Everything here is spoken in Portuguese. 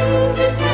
Música